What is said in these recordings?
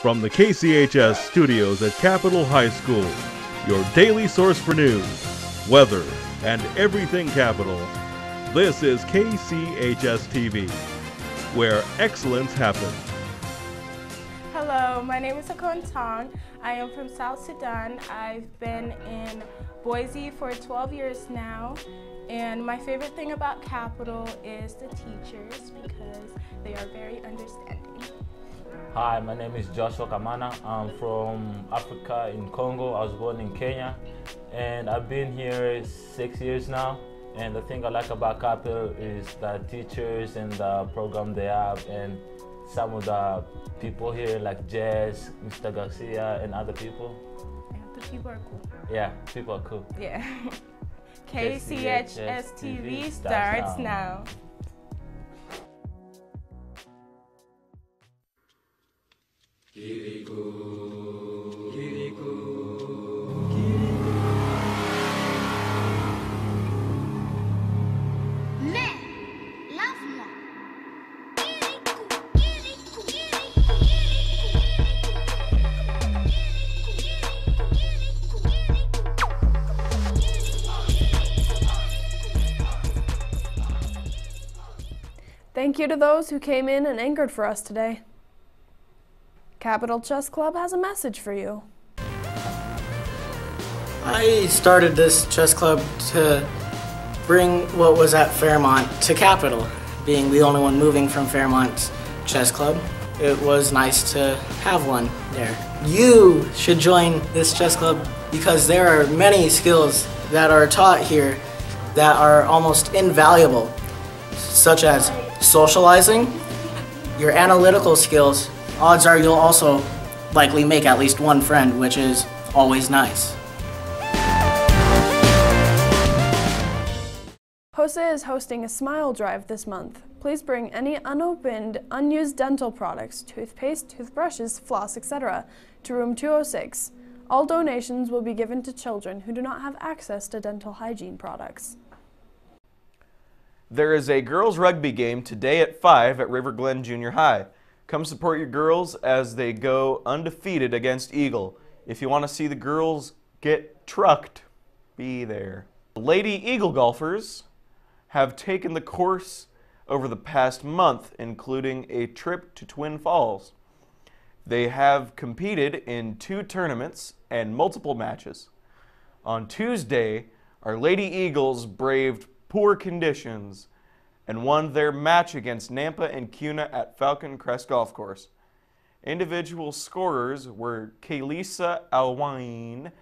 From the KCHS studios at Capital High School, your daily source for news, weather, and everything Capital, this is KCHS TV, where excellence happens. Hello, my name is Akon Tong. I am from South Sudan. I've been in Boise for 12 years now. And my favorite thing about Capital is the teachers because they are very understanding. Hi, my name is Joshua Kamana. I'm from Africa in Congo. I was born in Kenya and I've been here six years now. And the thing I like about Capital is the teachers and the program they have and some of the people here like Jess, Mr. Garcia and other people. Yeah, the people are cool. Yeah, people are cool. Yeah. KCHS TV starts now. Thank you to those who came in and anchored for us today. Capital Chess Club has a message for you. I started this chess club to bring what was at Fairmont to Capital, Being the only one moving from Fairmont's chess club, it was nice to have one there. You should join this chess club because there are many skills that are taught here that are almost invaluable, such as socializing, your analytical skills. Odds are you'll also likely make at least one friend, which is always nice. Jose is hosting a smile drive this month. Please bring any unopened, unused dental products, toothpaste, toothbrushes, floss, etc. to room 206. All donations will be given to children who do not have access to dental hygiene products. There is a girls' rugby game today at 5 at River Glen Junior High. Come support your girls as they go undefeated against Eagle. If you want to see the girls get trucked, be there. Lady Eagle golfers have taken the course over the past month, including a trip to Twin Falls. They have competed in two tournaments and multiple matches. On Tuesday, our Lady Eagles braved poor conditions and won their match against Nampa and Kuna at Falcon Crest Golf Course. Individual scorers were Kaylisa Alwine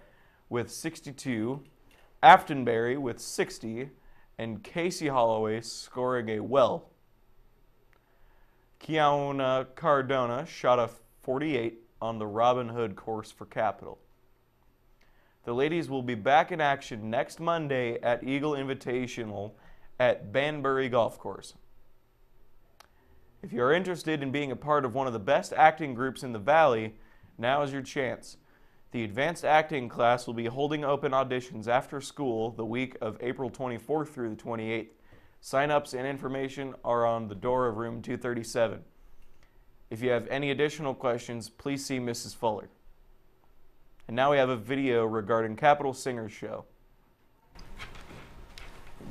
with 62, Aftonberry with 60, and Casey Holloway scoring a well. Kiana Cardona shot a 48 on the Robin Hood course for Capital. The ladies will be back in action next Monday at Eagle Invitational at Banbury Golf Course. If you are interested in being a part of one of the best acting groups in the Valley, now is your chance. The advanced acting class will be holding open auditions after school the week of April 24th through the 28th. Sign-ups and information are on the door of room 237. If you have any additional questions, please see Mrs. Fuller. And now we have a video regarding Capital Singers Show.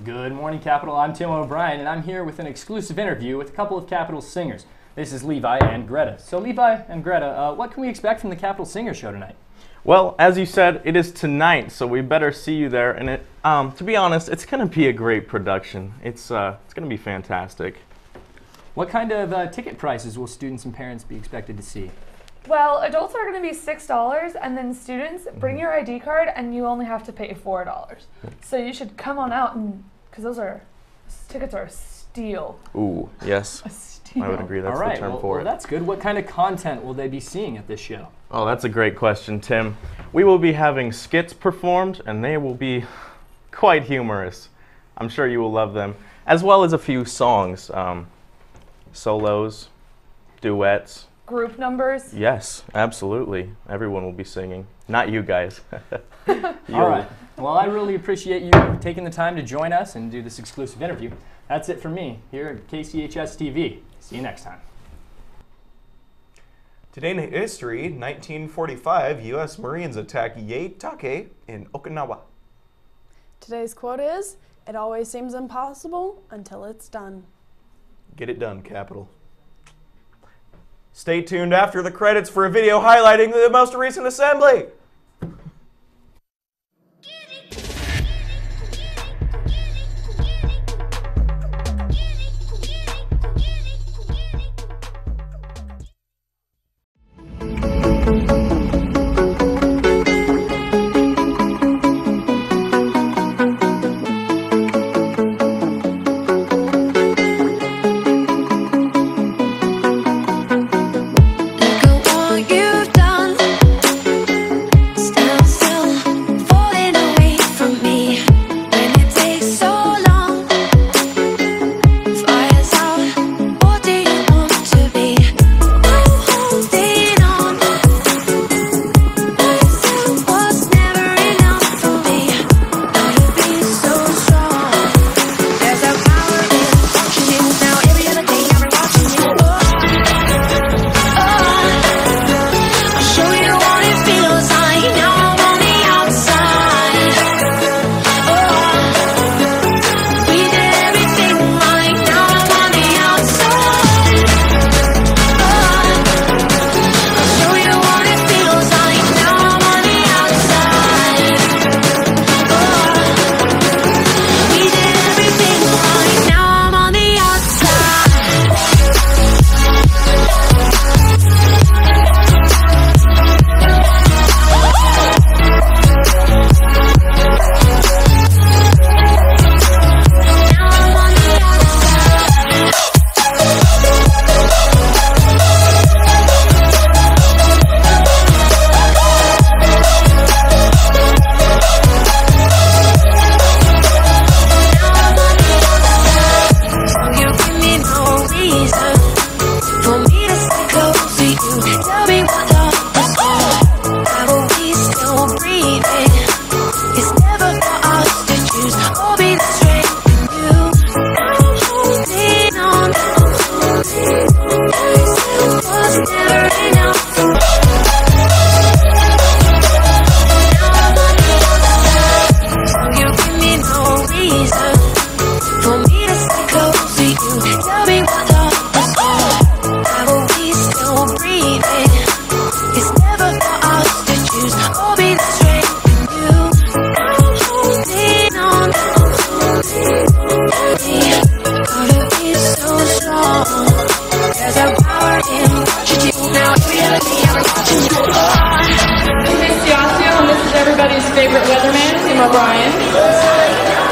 Good morning, Capital. I'm Tim O'Brien, and I'm here with an exclusive interview with a couple of Capital singers. This is Levi and Greta. So, Levi and Greta, uh, what can we expect from the Capital Singer Show tonight? Well, as you said, it is tonight, so we better see you there. And it, um, to be honest, it's going to be a great production. It's uh, it's going to be fantastic. What kind of uh, ticket prices will students and parents be expected to see? Well, adults are going to be six dollars, and then students bring your ID card, and you only have to pay four dollars. So you should come on out, and because those are tickets are a steal. Ooh, yes, A steal. I would agree. That's All right, the term well, for well, it. that's good. What kind of content will they be seeing at this show? Oh, that's a great question, Tim. We will be having skits performed, and they will be quite humorous. I'm sure you will love them, as well as a few songs, um, solos, duets group numbers? Yes, absolutely. Everyone will be singing. Not you guys. All right. Well, I really appreciate you taking the time to join us and do this exclusive interview. That's it for me here at KCHS TV. See you next time. Today in history, 1945, U.S. Marines attack Yae-Take in Okinawa. Today's quote is, it always seems impossible until it's done. Get it done, Capital. Stay tuned after the credits for a video highlighting the most recent assembly. Christy O'Brien.